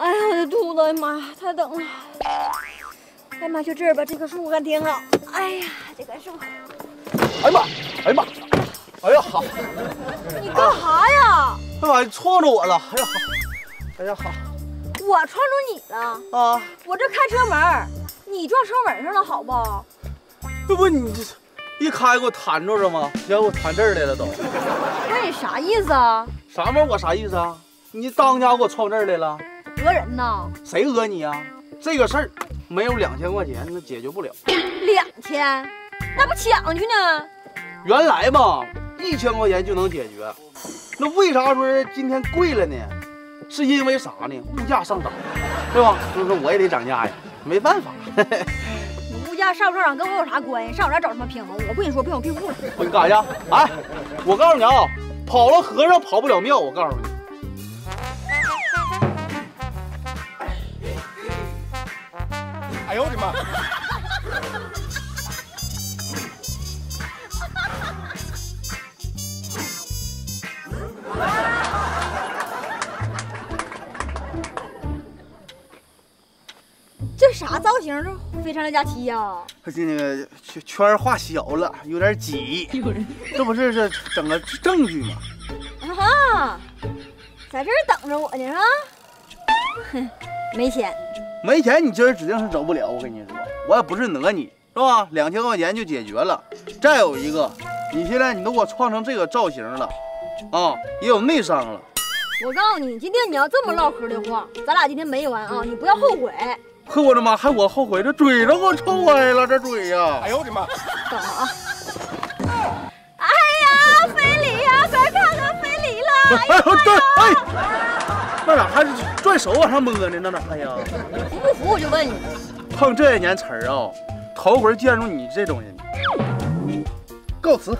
哎呀，我的肚子，哎呀妈呀，太冷了。哎呀妈，就这儿吧，这棵树还挺好。哎呀，这棵树，哎呀妈，哎呀妈，哎呀好，你干啥呀？哎呀妈，你撞着我了，哎呀好，哎呀好我撞着你了，啊，我这开车门，你撞车门上了，好不？这不你这一开给我弹着了吗？你让我弹这儿来了都，那你啥意思啊？啥玩意儿？我啥意思啊？你当家给我撞这儿来了？讹人呐？谁讹你啊？这个事儿没有两千块钱那解决不了。两千，那不抢去呢？原来吧，一千块钱就能解决，那为啥说今天贵了呢？是因为啥呢？物价上涨，对吧？所以说我也得涨价呀，没办法。你 物价上不上涨跟我有啥关系？上我这找什么平衡？我不跟你说，不行，我退户了。我你干啥去？哎，我告诉你啊，跑了和尚跑不了庙，我告诉你。哎呦我的妈！这啥造型？这非常六加七呀？他这那个圈圈儿画小了，有点挤。这不是是整个证据吗？啊哈，在这儿等着我呢是吧？哼，没钱，没钱，你今儿指定是走不了。我跟你说，我也不是讹你，是吧？两千块钱就解决了。再有一个，你现在你都给我创成这个造型了，啊，也有内伤了。我告诉你，今天你要这么唠嗑的话，咱俩今天没完啊！你不要后悔。呵，我的妈，还我后悔，这嘴都给我抽歪了，这嘴呀、哎呦我的妈！等会啊！哎呀，非礼呀！快看看非礼了！哎呦，对，哎，那咋还是拽手往上摸呢？那咋？哎呀，服不服我就问你。碰这些年词儿啊，头回见着你这种人，告辞。